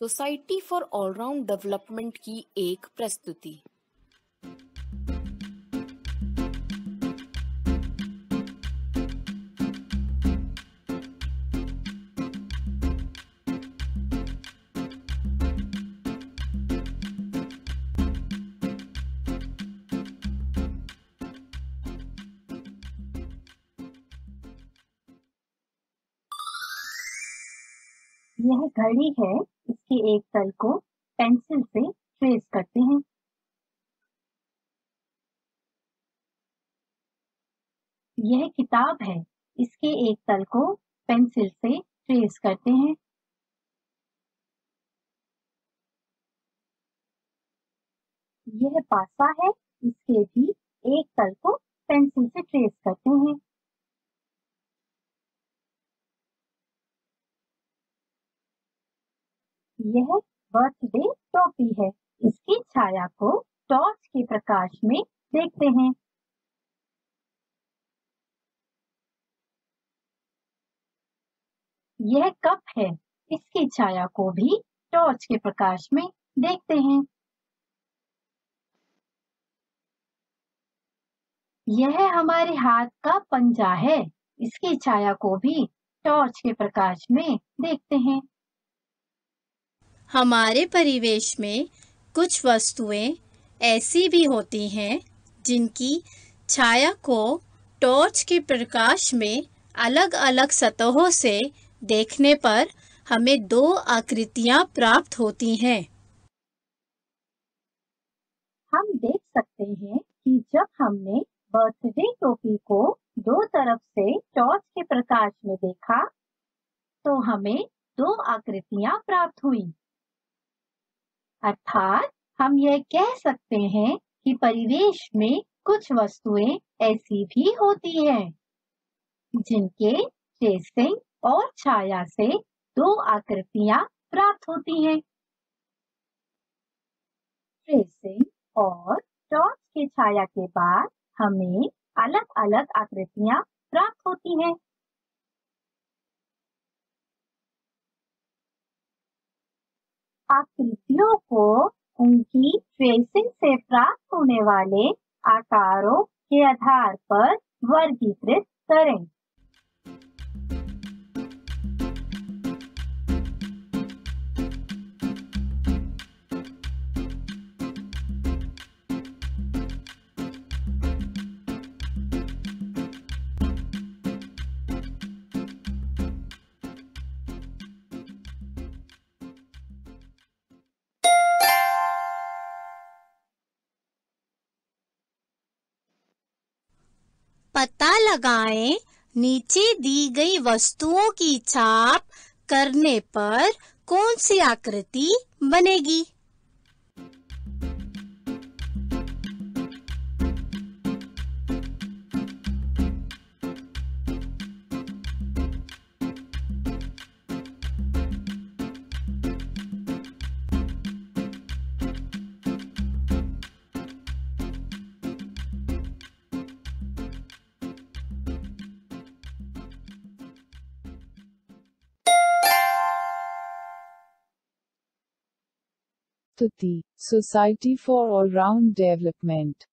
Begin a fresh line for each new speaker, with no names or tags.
Society for all-round development की एक प्रस्तुति।
यह घड़ी है, इसके एक तल को पेंसिल से ट्रेस करते हैं। यह किताब है, इसके एक तल को पेंसिल से ट्रेस करते हैं। यह पासा है, इसके भी एक तल को पेंसिल से ट्रेस करते हैं यह बर्थडे टोपी है। इसकी छाया को टॉर्च के प्रकाश में देखते हैं। यह कप है। इसकी छाया को भी टॉर्च के प्रकाश में देखते हैं। यह हमारे हाथ का पंजा है। इसकी छाया को भी टॉर्च के प्रकाश में देखते हैं।
हमारे परिवेश में कुछ वस्तुएँ ऐसी भी होती हैं, जिनकी छाया को टॉर्च के प्रकाश में अलग-अलग सतहों से देखने पर हमें दो आकृतियाँ प्राप्त होती हैं।
हम देख सकते हैं कि जब हमने बर्थडे टोपी को दो तरफ़ से टॉर्च के प्रकाश में देखा तो हमें दो आकृतियाँ प्राप्त हुई। अर्थात हम यह कह सकते हैं कि परिवेश में कुछ वस्तुएँ ऐसी भी होती हैं, जिनके ट्रेसिंग और छाया से दो आकृतियाँ प्राप्त होती हैं। ट्रेसिंग और टॉर्च के छाया के बाद हमें अलग अलग आकृतियाँ प्राप्त होती हैं। आकृतियों को उनकी फेसिंग से प्राप्त होने वाले आकारों के आधार पर वर्गीकृत करें।
पता लगाएँ नीचे दी गई वस्तुओं की छाप करने पर कौन सी आकृति बनेगी?
the Society for All-Round Development.